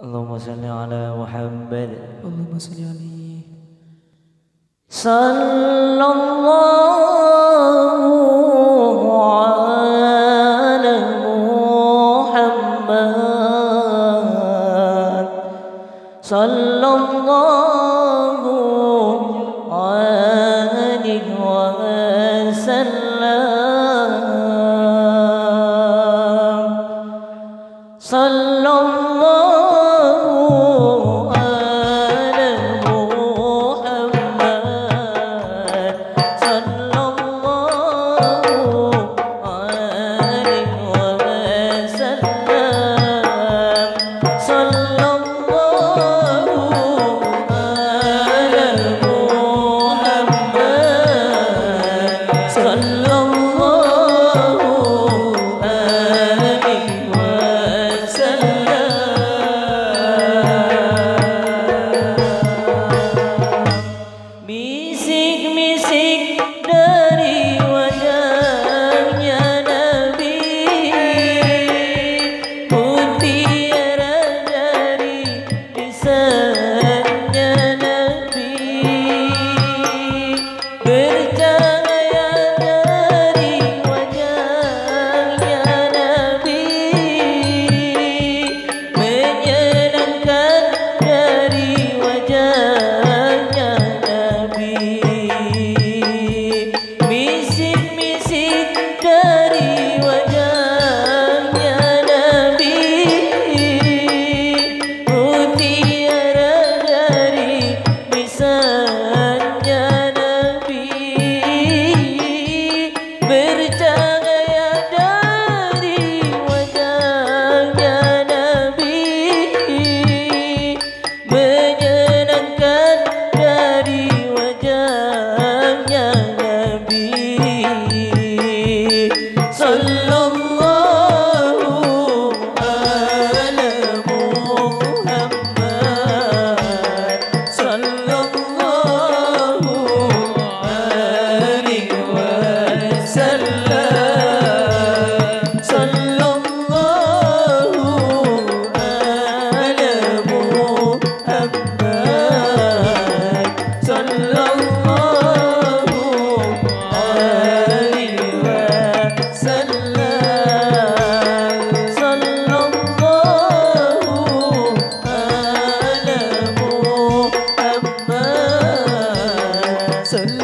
اللهم صل على محمد. اللهم صل عليه. صلى الله على محمد. صلى الله عليه وسلم. صلى person.